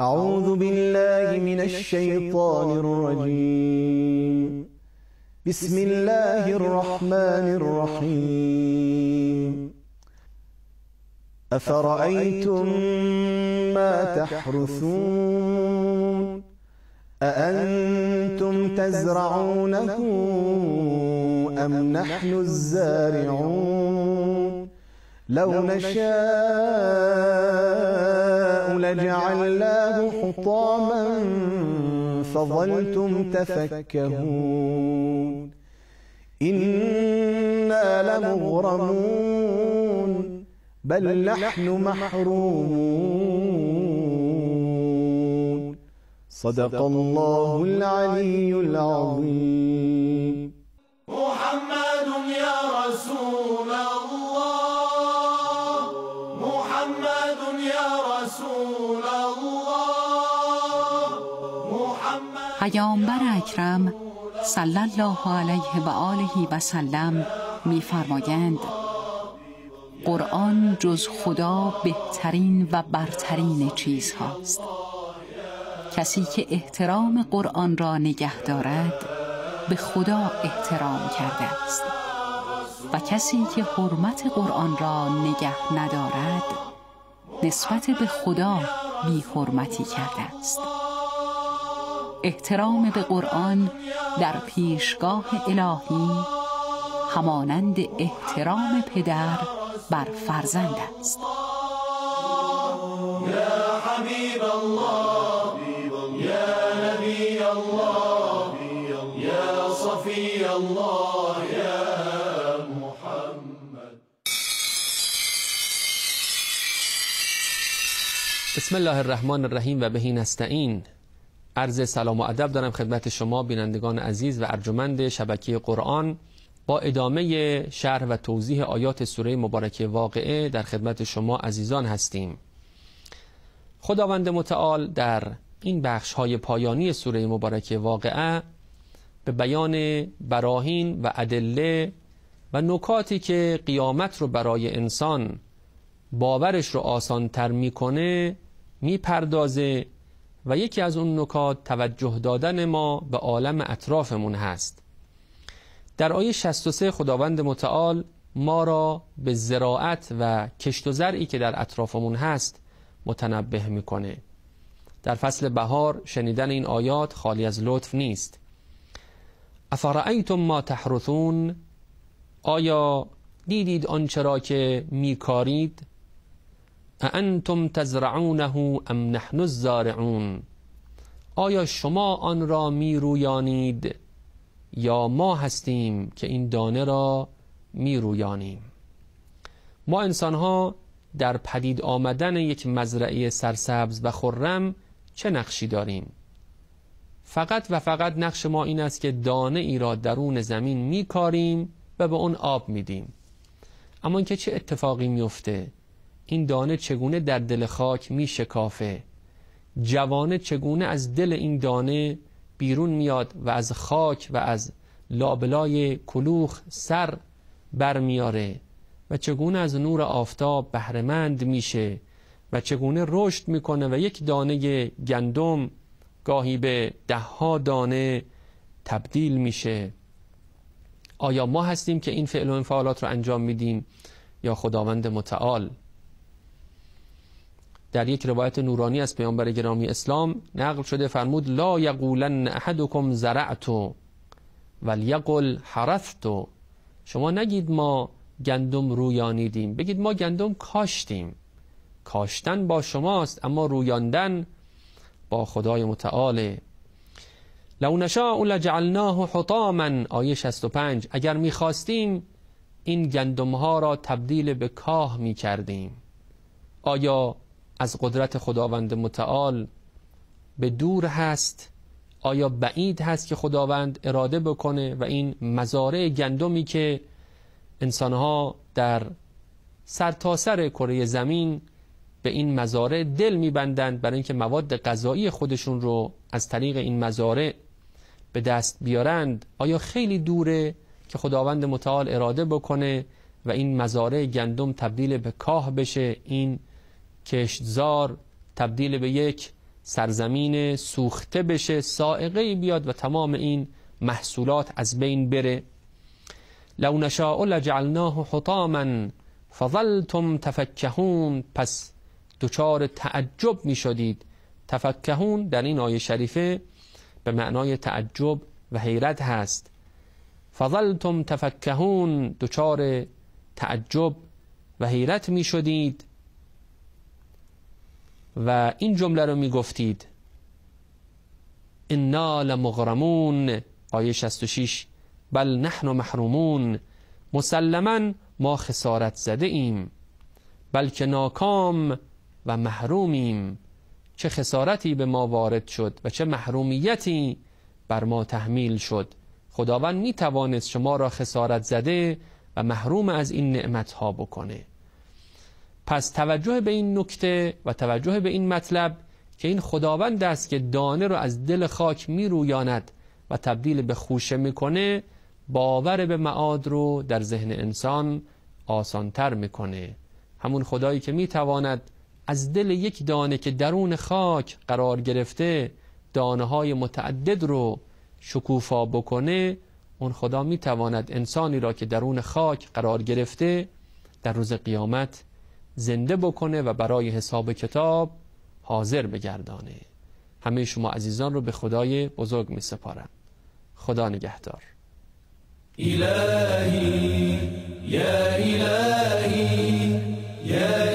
أعوذ بالله من الشيطان الرجيم. بسم الله الرحمن الرحيم. أفرأيتم ما تحرثون؟ أأنتم تزرعونه أم نحن الزارعون؟ لو نشاء لجعلناه حطاما فظلتم تفكهون. إنا لمغرمون بل نحن محرومون. صدق الله العلي العظيم. پیامبر اکرم صلی الله علیه و آله و سلم میفرمایند قرآن جز خدا بهترین و برترین چیز هاست کسی که احترام قرآن را نگه دارد به خدا احترام کرده است. و کسی که حرمت قرآن را نگه ندارد نسبت به خدا بی حرمتی کرده است. احترام به قرآن در پیشگاه الهی همانند احترام پدر بر فرزند است. بسم الله الرحمن الرحیم و بهی نستعین. عرض سلام و ادب دارم خدمت شما بینندگان عزیز و ارجمند شبکه قرآن. با ادامه شرح و توضیح آیات سوره مبارکه واقعه در خدمت شما عزیزان هستیم. خداوند متعال در این بخش های پایانی سوره مبارکه واقعه به بیان براهین و ادله و نکاتی که قیامت رو برای انسان باورش رو آسان تر می‌کنه می‌پردازه و یکی از اون نکات توجه دادن ما به عالم اطرافمون هست. در آیه 63 خداوند متعال ما را به زراعت و کشت و زرعی که در اطرافمون هست متنبه می‌کنه. در فصل بهار شنیدن این آیات خالی از لطف نیست. افرأیتم ما تحرثون؟ آیا دیدید آنچه را که میکارید؟ اانتم تزرعونه ام نحن الزارعون؟ آیا شما آن را میرویانید؟ یا ما هستیم که این دانه را میرویانیم؟ ما انسان ها در پدید آمدن یک مزرعه سرسبز و خرم چه نقشی داریم؟ فقط و فقط نقش ما این است که دانه ای را درون زمین میکاریم و به اون آب میدیم. اما اینکه چه اتفاقی میفته؟ این دانه چگونه در دل خاک میشکافه جوانه چگونه از دل این دانه بیرون میاد و از خاک و از لابلای کلوخ سر برمیاره و چگونه از نور آفتاب بهرهمند میشه و چگونه رشد می‌کنه و یک دانه گندم گاهی به دهها دانه تبدیل میشه. آیا ما هستیم که این فعل و انفعالات رو انجام میدیم یا خداوند متعال؟ در یک روایت نورانی از پیامبر گرامی اسلام نقل شده فرمود لا یقولن احدکم زرعت ولیقل حرثت شما نگید ما گندم رویانیدیم. بگید ما گندم کاشتیم. کاشتن با شماست اما رویاندن با خدای متعاله لو نشاء لجعلناه حطاما. آیه 65 اگر می‌خواستیم این گندم ها را تبدیل به کاه می کردیم آیا از قدرت خداوند متعال به دور هست آیا بعید هست که خداوند اراده بکنه و این مزارع گندمی که انسانها در سرتاسر سر کره زمین به این مزارع دل میبندند برای اینکه مواد غذایی خودشون رو از طریق این مزارع به دست بیارند آیا خیلی دوره که خداوند متعال اراده بکنه و این مزارع گندم تبدیل به کاه بشه این کشتزار تبدیل به یک سرزمین سوخته بشه سائقه بیاد و تمام این محصولات از بین بره. لو نشاء لجعلناه حطاما فظلتم تفکهون. پس دچار تعجب می شدید تفکهون در این آیه شریفه به معنای تعجب و حیرت هست. فظلتم تفکهون. دچار تعجب و حیرت می شدید و این جمله رو می گفتید انا لمغرمون آیه 66 بل نحن محرومون مسلما ما خسارت زده ایم. بلکه ناکام و محرومیم. چه خسارتی به ما وارد شد و چه محرومیتی بر ما تحمیل شد. خداوند می توانست شما را خسارت زده و محروم از این نعمت ها بکنه. پس توجه به این نکته و توجه به این مطلب که این خداوند است که دانه رو از دل خاک می رویاند و تبدیل به خوشه می‌کنه باور به معاد رو در ذهن انسان آسانتر می‌کنه. همون خدایی که می‌تواند از دل یک دانه که درون خاک قرار گرفته دانه های متعدد رو شکوفا بکنه اون خدا می‌تواند انسانی را که درون خاک قرار گرفته در روز قیامت زنده بکنه و برای حساب کتاب حاضر بگردانه. همه شما عزیزان رو به خدای بزرگ می سپارم. خدا نگهدار. إلهي يا إلهي يا